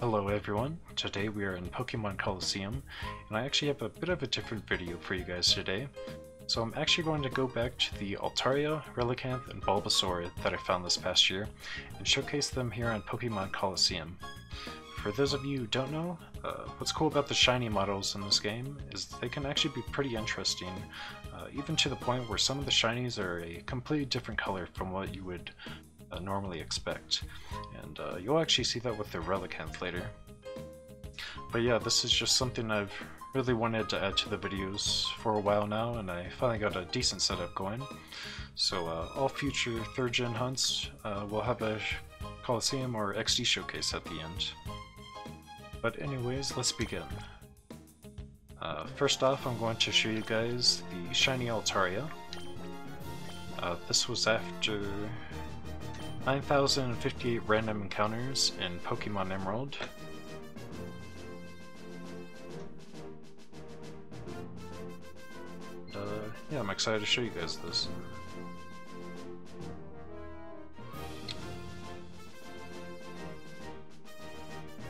Hello everyone, today we are in Pokemon Colosseum, and I actually have a bit of a different video for you guys today. So I'm actually going to go back to the Altaria, Relicanth, and Bulbasaur that I found this past year, and showcase them here on Pokemon Colosseum. For those of you who don't know, uh, what's cool about the shiny models in this game is they can actually be pretty interesting, uh, even to the point where some of the shinies are a completely different color from what you would uh, normally expect. And uh, you'll actually see that with the Relicanth later. But yeah, this is just something I've really wanted to add to the videos for a while now, and I finally got a decent setup going. So uh, all future 3rd gen hunts uh, will have a Colosseum or XD showcase at the end. But anyways, let's begin. Uh, first off, I'm going to show you guys the Shiny Altaria. Uh, this was after 9,058 random encounters in Pokemon Emerald. Uh, yeah, I'm excited to show you guys this.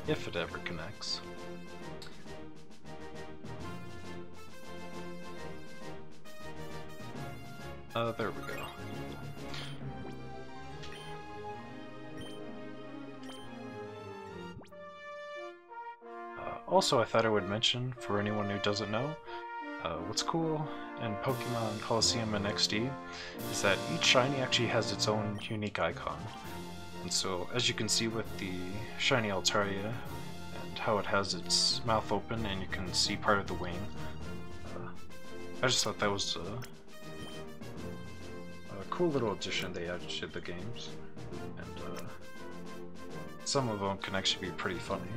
If it ever connects. Uh, there we go. Also, I thought I would mention, for anyone who doesn't know, uh, what's cool in Pokemon Colosseum and XD is that each shiny actually has its own unique icon. And so, as you can see with the shiny Altaria, and how it has its mouth open and you can see part of the wing, uh, I just thought that was a, a, cool little addition they added to the games. And uh, some of them can actually be pretty funny.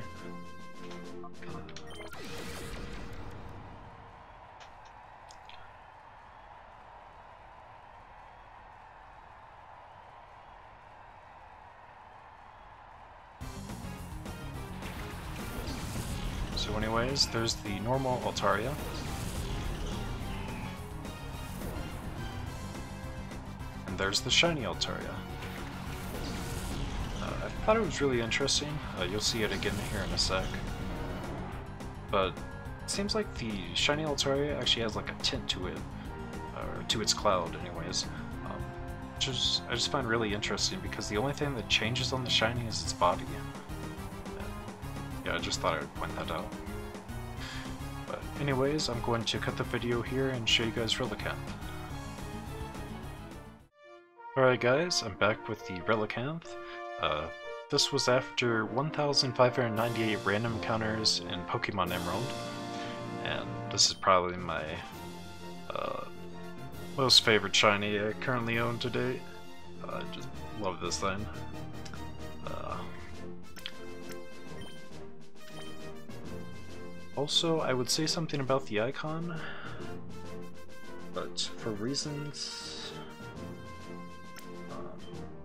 Anyways, there's the normal Altaria. And there's the shiny Altaria. Uh, I thought it was really interesting. Uh, you'll see it again here in a sec. But it seems like the shiny Altaria actually has like a tint to it. Or to its cloud anyways. Um, which is, I just find really interesting because the only thing that changes on the shiny is its body yeah, I just thought I would point that out. But anyways, I'm going to cut the video here and show you guys Relicanth. Alright guys, I'm back with the Relicanth. Uh, this was after 1,598 random encounters in Pokemon Emerald, and this is probably my uh, most favorite shiny I currently own to date. I just love this thing. Also, I would say something about the icon, but for reasons um,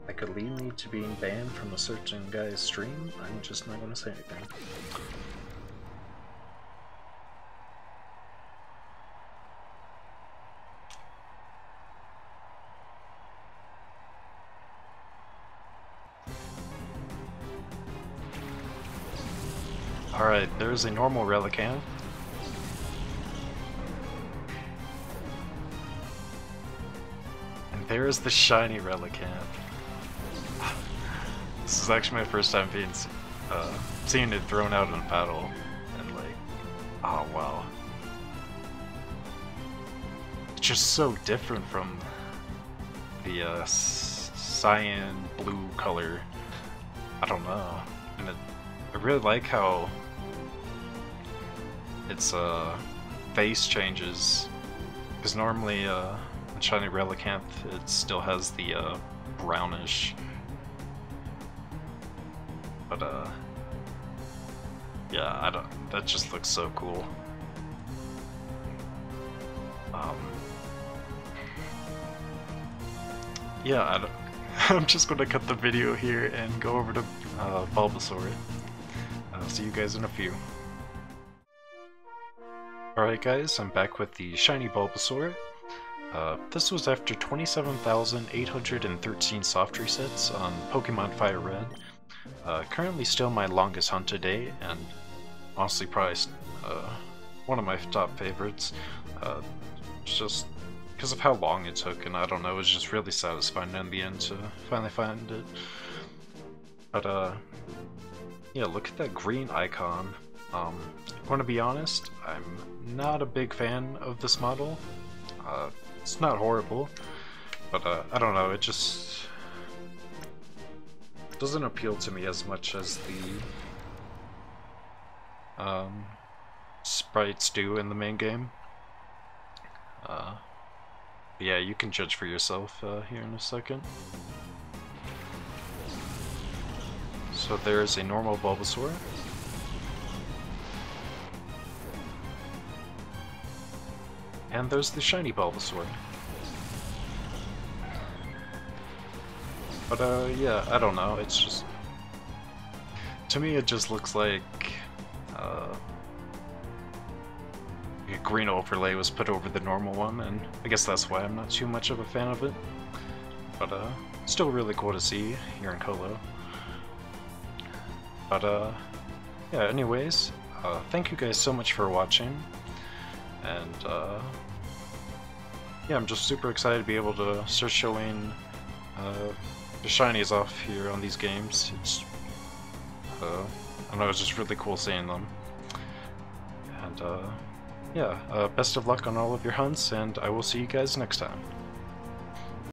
that could lead me to being banned from a certain guy's stream, I'm just not going to say anything. Alright, there's a normal Relicanth. And there's the shiny Relicanth. this is actually my first time being uh, seeing it thrown out in a battle. And like, oh wow. It's just so different from the uh, cyan blue color. I don't know. And it, I really like how its uh, face changes. Because normally, uh, in Shiny Relicanth, it still has the uh, brownish. But, uh, yeah, I don't, that just looks so cool. Um, yeah, I don't, I'm just going to cut the video here and go over to uh, Bulbasaur. I'll see you guys in a few. Alright guys, I'm back with the Shiny Bulbasaur. Uh, this was after 27,813 soft resets on Pokemon Fire Red. Uh, currently still my longest hunt to date, and honestly probably uh, one of my top favorites. Uh, just because of how long it took, and I don't know, it was just really satisfying in the end to finally find it. But uh, yeah, look at that green icon. Um, I want to be honest, I'm not a big fan of this model. Uh, it's not horrible, but uh, I don't know, it just doesn't appeal to me as much as the um, sprites do in the main game. Uh, yeah, you can judge for yourself uh, here in a second. So there's a normal Bulbasaur. And there's the shiny Bulbasaur. But uh, yeah, I don't know, it's just... To me it just looks like... Uh, a green overlay was put over the normal one, and I guess that's why I'm not too much of a fan of it. But uh, still really cool to see here in Colo. But uh, yeah, anyways, uh, thank you guys so much for watching, and uh, yeah, I'm just super excited to be able to start showing uh, the shinies off here on these games. It's, uh, I don't know, it's just really cool seeing them. And uh, yeah, uh, best of luck on all of your hunts, and I will see you guys next time.